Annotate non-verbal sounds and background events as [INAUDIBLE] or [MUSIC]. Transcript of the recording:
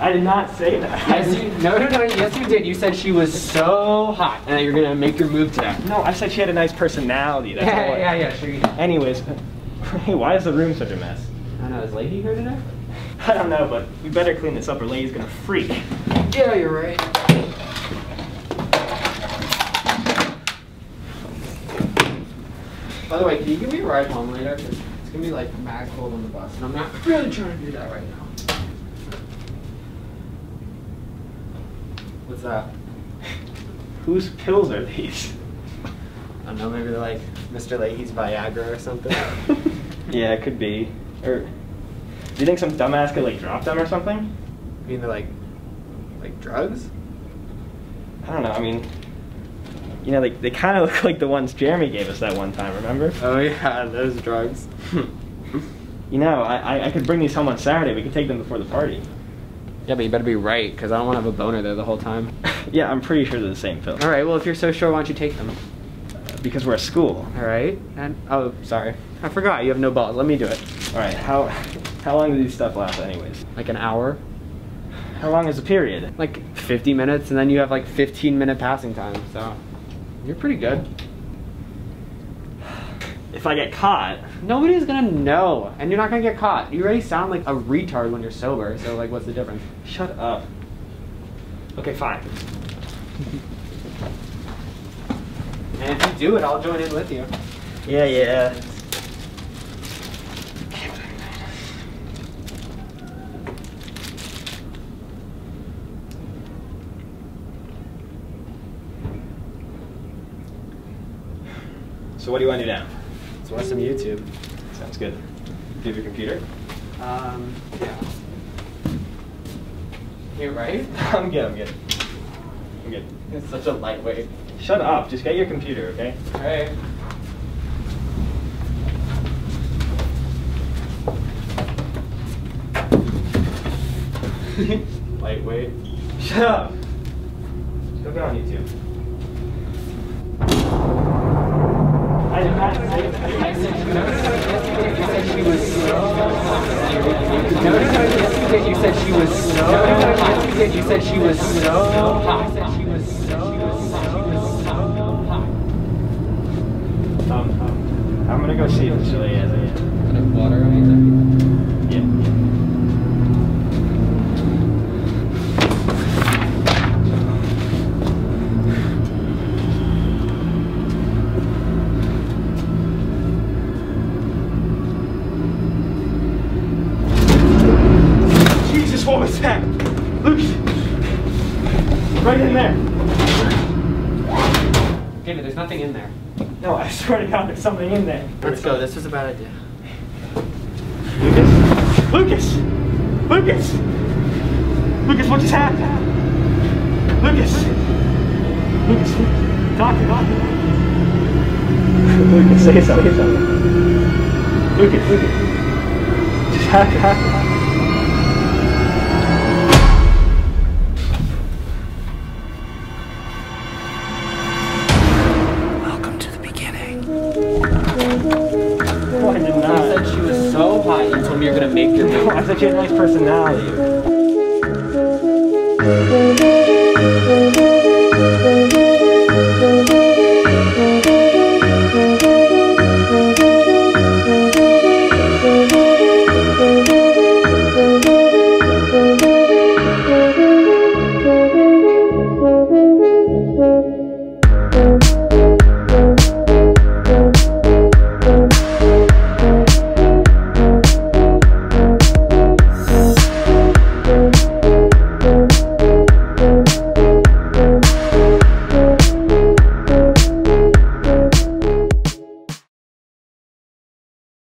I did not say that. [LAUGHS] Yes, you, no, no, no, yes you did. You said she was so hot and that you're gonna make your move today. No, I said she had a nice personality. That's Yeah, all I- yeah, yeah, sure you did. Anyways, [LAUGHS] hey, why is the room such a mess? I don't know, is Lady here today? [LAUGHS] I don't know, but we better clean this up or Lady's gonna freak. Yeah, you're right. By the way, can you give me a ride home later? 'Cause it's gonna be like mad cold on the bus, and I'm not really trying to do that right now. What's that? Whose pills are these? I don't know, maybe they're like Mr. Leahy's Viagra or something. [LAUGHS] yeah, it could be. Or do you think some dumbass could like drop them or something? I mean, they're like, like drugs? I don't know. I mean, you know, they, they kind of look like the ones Jeremy gave us that one time. Remember? Oh yeah, those drugs. [LAUGHS] You know, I, I, I could bring these home on Saturday. We could take them before the party. Yeah, but you better be right, because I don't want to have a boner there the whole time. [LAUGHS] yeah, I'm pretty sure they're the same pill. All right, well, if you're so sure, why don't you take them? Because we're at school. All right. And oh, sorry, I forgot. You have no balls. Let me do it. All right. How how long do these stuff last, anyways? Like an hour, How long is the period? like 50 minutes, and then you have like 15 minute passing time. So you're pretty good. If I get caught, Nobody's gonna know, and you're not gonna get caught. You already sound like a retard when you're sober. So like, what's the difference? shut up. Okay, fine. And if you do it, I'll join in with you. Yeah, yeah. So what do you want to do now? Let's watch some YouTube. Sounds good. Do you have your computer? Um, yeah. You're right. [LAUGHS] I'm good, I'm good. I'm good. It's such a lightweight. Shut up, just get your computer, okay? All right. [LAUGHS] lightweight. Shut up! Go get on YouTube. I did not say that. You said she was so hot. No, no, no, yes, you said she was so hot. You did. You said she was so hot. You said she was so hot. Um, I'm gonna go see if this really is it. Water on it. Lucas! Right in there! David, there's nothing in there. No, I swear to God, there's something in there. Let's go. This was a bad idea. Lucas! Lucas! Lucas! Lucas, what just happened? Lucas! Lucas, doctor, doctor. Lucas, say something. Say something. Lucas, Lucas. Just happened. Welcome you're gonna make your thought you had a nice personality.